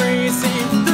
crazy.